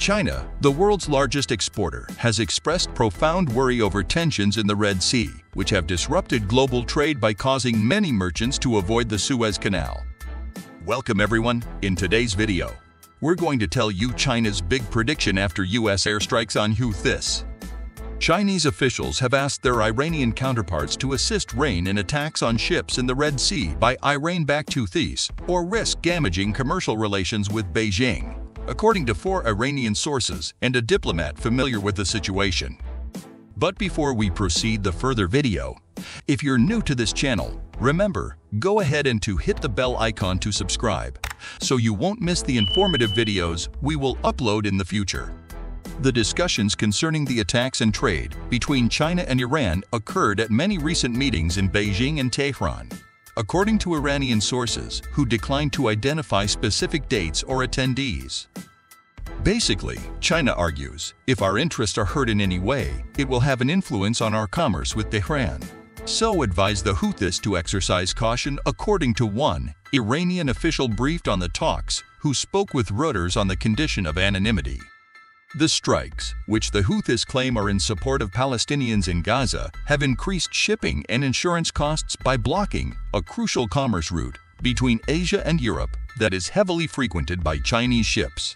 China, the world's largest exporter, has expressed profound worry over tensions in the Red Sea, which have disrupted global trade by causing many merchants to avoid the Suez Canal. Welcome everyone, in today's video, we're going to tell you China's big prediction after US airstrikes on Houthis. Chinese officials have asked their Iranian counterparts to assist Iran in attacks on ships in the Red Sea by Iran-backed Houthis or risk damaging commercial relations with Beijing, according to four Iranian sources and a diplomat familiar with the situation. But before we proceed the further video, if you're new to this channel, remember, go ahead and to hit the bell icon to subscribe, so you won't miss the informative videos we will upload in the future. The discussions concerning the attacks and trade between China and Iran occurred at many recent meetings in Beijing and Tehran. According to Iranian sources, who declined to identify specific dates or attendees. Basically, China argues, if our interests are hurt in any way, it will have an influence on our commerce with Tehran. So advised the Houthis to exercise caution according to one Iranian official briefed on the talks who spoke with Reuters on the condition of anonymity. The strikes, which the Houthis claim are in support of Palestinians in Gaza, have increased shipping and insurance costs by blocking a crucial commerce route between Asia and Europe that is heavily frequented by Chinese ships.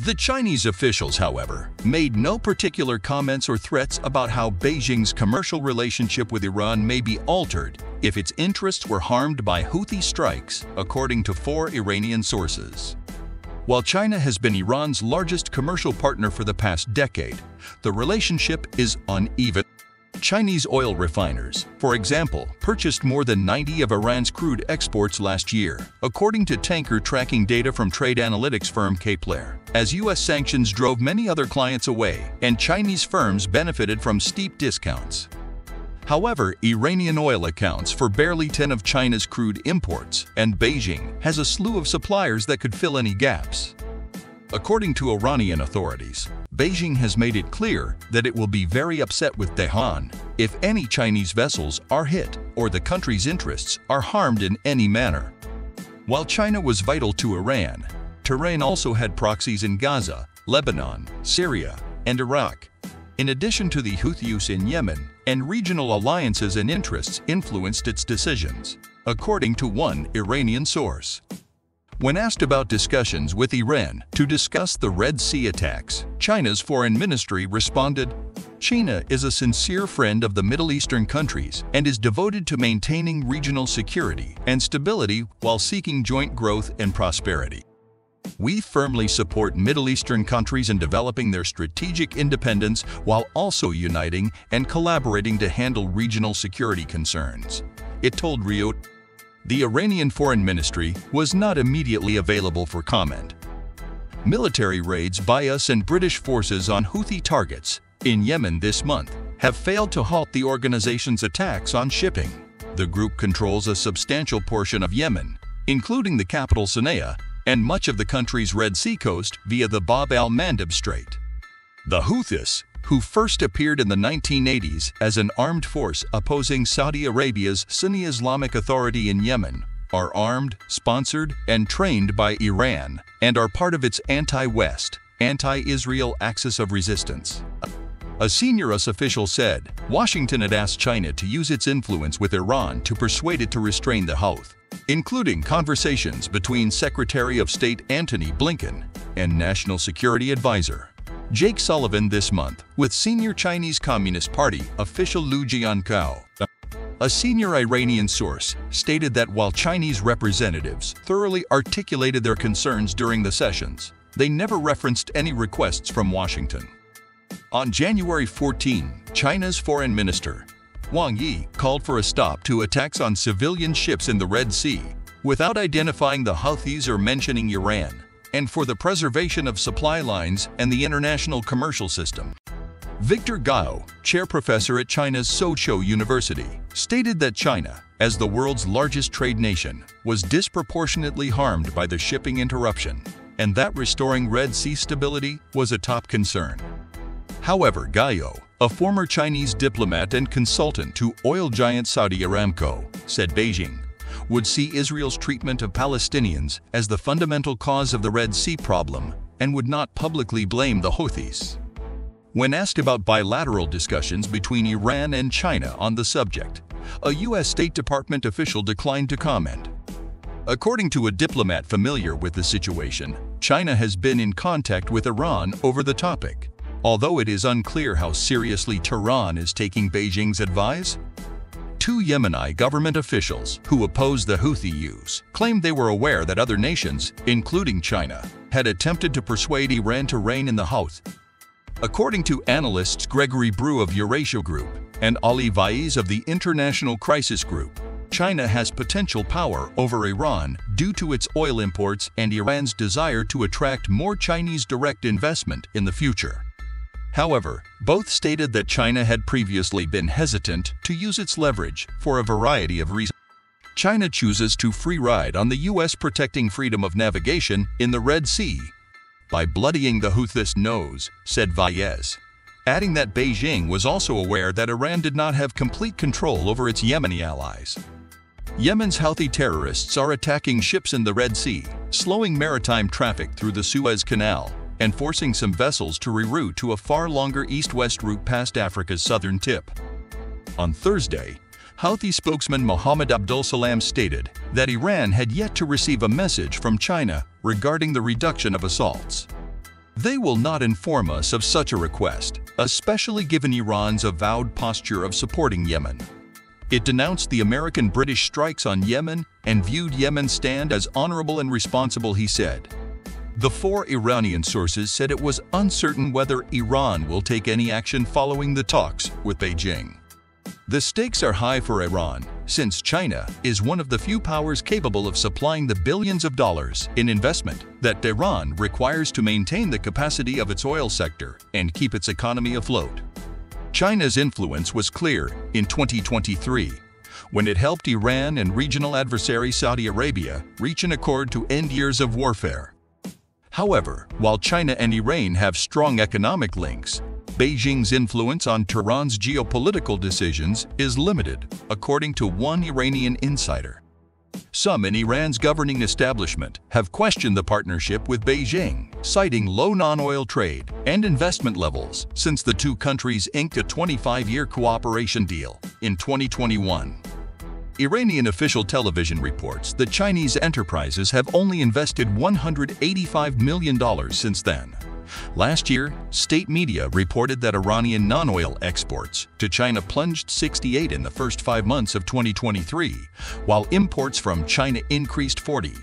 The Chinese officials, however, made no particular comments or threats about how Beijing's commercial relationship with Iran may be altered if its interests were harmed by Houthi strikes, according to four Iranian sources. While China has been Iran's largest commercial partner for the past decade, the relationship is uneven. Chinese oil refiners, for example, purchased more than 90 of Iran's crude exports last year, according to tanker tracking data from trade analytics firm Kpler, as U.S. sanctions drove many other clients away and Chinese firms benefited from steep discounts. However, Iranian oil accounts for barely 10 of China's crude imports, and Beijing has a slew of suppliers that could fill any gaps. According to Iranian authorities, Beijing has made it clear that it will be very upset with Tehran if any Chinese vessels are hit or the country's interests are harmed in any manner. While China was vital to Iran, Tehran also had proxies in Gaza, Lebanon, Syria, and Iraq, in addition to the Houthis in Yemen, and regional alliances and interests influenced its decisions, according to one Iranian source. When asked about discussions with Iran to discuss the Red Sea attacks, China's foreign ministry responded, China is a sincere friend of the Middle Eastern countries and is devoted to maintaining regional security and stability while seeking joint growth and prosperity. We firmly support Middle Eastern countries in developing their strategic independence while also uniting and collaborating to handle regional security concerns. It told RIA. The Iranian Foreign Ministry was not immediately available for comment. Military raids by US and British forces on Houthi targets in Yemen this month have failed to halt the organization's attacks on shipping. The group controls a substantial portion of Yemen, including the capital Sana'a and much of the country's Red Sea coast via the Bab al-Mandeb Strait. The Houthis, who first appeared in the 1980s as an armed force opposing Saudi Arabia's Sunni Islamic Authority in Yemen, are armed, sponsored, and trained by Iran and are part of its anti-West, anti-Israel axis of resistance. A senior US official said Washington had asked China to use its influence with Iran to persuade it to restrain the Houth including conversations between Secretary of State Antony Blinken and National Security Advisor Jake Sullivan this month with senior Chinese Communist Party official Liu Jianchao. A senior Iranian source stated that while Chinese representatives thoroughly articulated their concerns during the sessions, they never referenced any requests from Washington. On January 14, China's foreign minister Wang Yi called for a stop to attacks on civilian ships in the Red Sea without identifying the Houthis or mentioning Iran, and for the preservation of supply lines and the international commercial system. Victor Gao, chair professor at China's Soochow University, stated that China, as the world's largest trade nation, was disproportionately harmed by the shipping interruption, and that restoring Red Sea stability was a top concern. However, Gao, a former Chinese diplomat and consultant to oil giant Saudi Aramco, said Beijing would see Israel's treatment of Palestinians as the fundamental cause of the Red Sea problem and would not publicly blame the Houthis. When asked about bilateral discussions between Iran and China on the subject, a U.S. State Department official declined to comment. According to a diplomat familiar with the situation, China has been in contact with Iran over the topic, although it is unclear how seriously Tehran is taking Beijing's advice. Two Yemeni government officials who oppose the Houthis claimed they were aware that other nations, including China, had attempted to persuade Iran to rein in the Houth. According to analysts Gregory Brew of Eurasia Group and Ali Vaez of the International Crisis Group, China has potential power over Iran due to its oil imports and Iran's desire to attract more Chinese direct investment in the future. However, both stated that China had previously been hesitant to use its leverage for a variety of reasons. China chooses to free ride on the U.S. protecting freedom of navigation in the Red Sea by bloodying the Houthis' nose, said Vaez adding that Beijing was also aware that Iran did not have complete control over its Yemeni allies. Yemen's Houthi terrorists are attacking ships in the Red Sea, slowing maritime traffic through the Suez Canal, and forcing some vessels to reroute to a far longer east-west route past Africa's southern tip. On Thursday, Houthi spokesman Mohammed Abdul Salam stated that Iran had yet to receive a message from China regarding the reduction of assaults. They will not inform us of such a request, especially given Iran's avowed posture of supporting Yemen. It denounced the American-British strikes on Yemen and viewed Yemen's stand as honorable and responsible, he said. The four Iranian sources said it was uncertain whether Iran will take any action following the talks with Beijing. The stakes are high for Iran, since China is one of the few powers capable of supplying the billions of dollars in investment that Tehran requires to maintain the capacity of its oil sector and keep its economy afloat. China's influence was clear in 2023 when it helped Iran and regional adversary Saudi Arabia reach an accord to end years of warfare. However, while China and Iran have strong economic links, Beijing's influence on Tehran's geopolitical decisions is limited, according to one Iranian insider. Some in Iran's governing establishment have questioned the partnership with Beijing, citing low non-oil trade and investment levels since the two countries inked a 25-year cooperation deal in 2021. Iranian official television reports that Chinese enterprises have only invested $185 million since then. Last year, state media reported that Iranian non-oil exports to China plunged 68 in the first five months of 2023, while imports from China increased 40.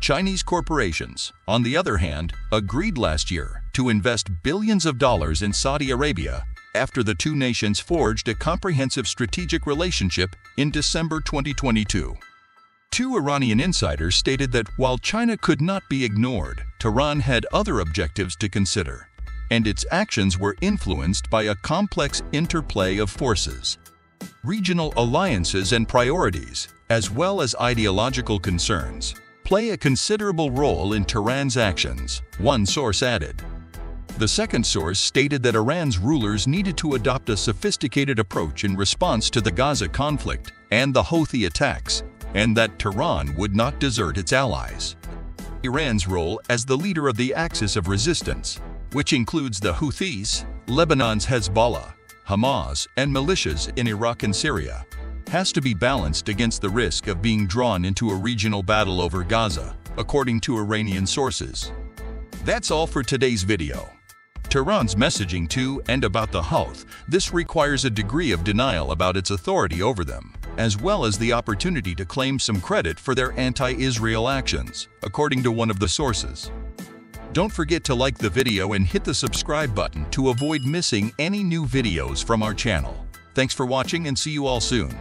Chinese corporations, on the other hand, agreed last year to invest billions of dollars in Saudi Arabia after the two nations forged a comprehensive strategic relationship in December 2022. Two Iranian insiders stated that while China could not be ignored, Tehran had other objectives to consider, and its actions were influenced by a complex interplay of forces. Regional alliances and priorities, as well as ideological concerns, play a considerable role in Tehran's actions, one source added. The second source stated that Iran's rulers needed to adopt a sophisticated approach in response to the Gaza conflict and the Houthi attacks, and that Tehran would not desert its allies. Iran's role as the leader of the axis of resistance, which includes the Houthis, Lebanon's Hezbollah, Hamas, and militias in Iraq and Syria, has to be balanced against the risk of being drawn into a regional battle over Gaza, according to Iranian sources. That's all for today's video. Tehran's messaging to and about the Houth, this requires a degree of denial about its authority over them as well as the opportunity to claim some credit for their anti-Israel actions, according to one of the sources. Don't forget to like the video and hit the subscribe button to avoid missing any new videos from our channel. Thanks for watching and see you all soon.